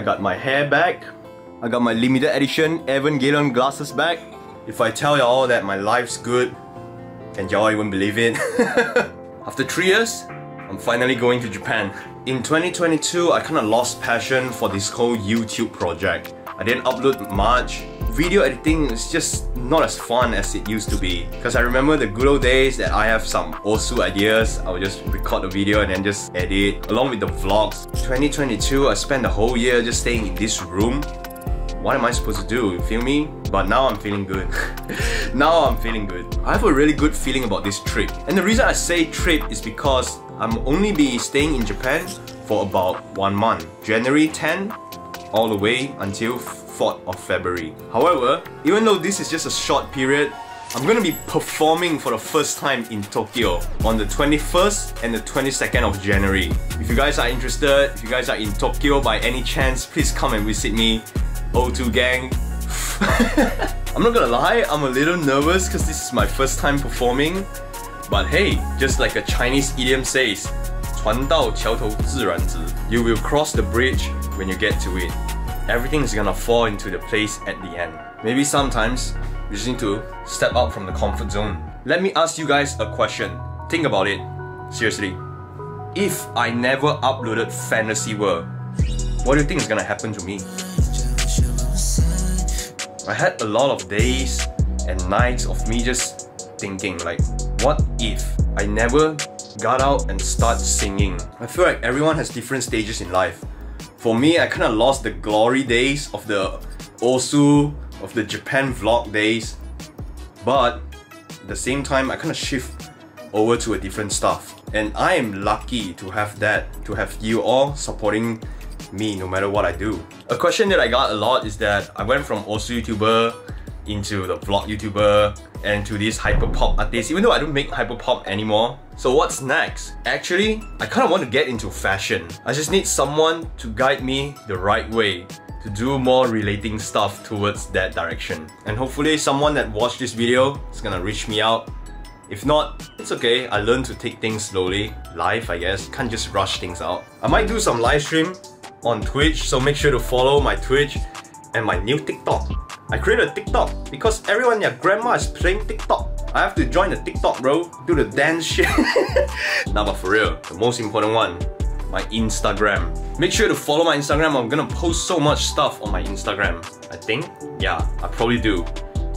I got my hair back. I got my limited edition Evangelion glasses back. If I tell y'all that my life's good, can y'all even believe it? After three years, I'm finally going to Japan. In 2022, I kinda lost passion for this whole YouTube project. I didn't upload much. Video editing is just not as fun as it used to be. Because I remember the good old days that I have some Osu ideas, I would just record the video and then just edit, along with the vlogs. 2022, I spent the whole year just staying in this room. What am I supposed to do, you feel me? But now I'm feeling good. now I'm feeling good. I have a really good feeling about this trip. And the reason I say trip is because I'm only be staying in Japan for about one month. January 10 all the way until 4th of February. However, even though this is just a short period, I'm gonna be performing for the first time in Tokyo on the 21st and the 22nd of January. If you guys are interested, if you guys are in Tokyo by any chance, please come and visit me. O2 gang. I'm not gonna lie, I'm a little nervous because this is my first time performing. But hey, just like a Chinese idiom says, 船到桥头自然直. You will cross the bridge when you get to it. Everything is gonna fall into the place at the end. Maybe sometimes you just need to step out from the comfort zone. Let me ask you guys a question. Think about it. Seriously. If I never uploaded Fantasy World, what do you think is gonna happen to me? I had a lot of days and nights of me just thinking like, what if I never got out and start singing? I feel like everyone has different stages in life. For me, I kind of lost the glory days of the Osu, of the Japan vlog days. But at the same time, I kind of shift over to a different stuff. And I am lucky to have that, to have you all supporting me no matter what I do. A question that I got a lot is that I went from Osu YouTuber into the vlog YouTuber and to this hyperpop artist even though I don't make hyperpop anymore. So what's next? Actually, I kind of want to get into fashion. I just need someone to guide me the right way to do more relating stuff towards that direction. And hopefully someone that watched this video is gonna reach me out. If not, it's okay. I learned to take things slowly. Life, I guess. Can't just rush things out. I might do some live stream on Twitch, so make sure to follow my Twitch and my new TikTok. I created a TikTok because everyone their grandma is playing TikTok. I have to join the TikTok bro, do the dance shit. now but for real, the most important one, my Instagram. Make sure to follow my Instagram, I'm gonna post so much stuff on my Instagram. I think, yeah, I probably do.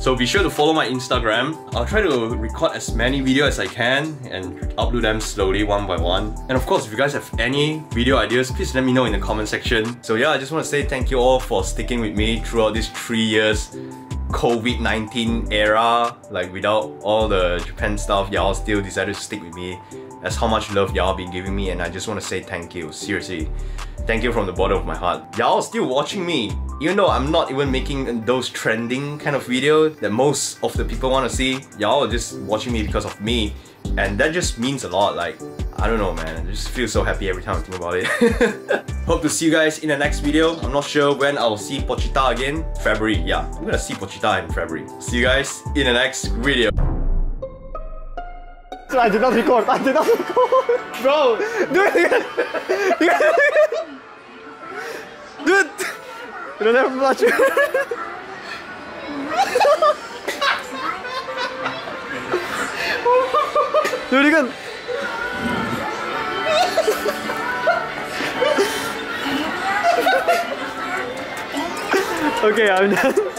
So be sure to follow my Instagram. I'll try to record as many videos as I can and upload them slowly one by one. And of course, if you guys have any video ideas, please let me know in the comment section. So yeah, I just want to say thank you all for sticking with me throughout these three years COVID-19 era, like without all the Japan stuff, y'all still decided to stick with me. That's how much love y'all been giving me and I just want to say thank you, seriously. Thank you from the bottom of my heart. Y'all still watching me, even though I'm not even making those trending kind of video that most of the people want to see. Y'all are just watching me because of me. And that just means a lot, like, I don't know man, I just feel so happy every time I think about it. Hope to see you guys in the next video. I'm not sure when I'll see Pochita again. February, yeah. I'm gonna see Pochita in February. See you guys in the next video. I did not record. I did not record. Bro, do Don't have much. do it again. okay, I'm done.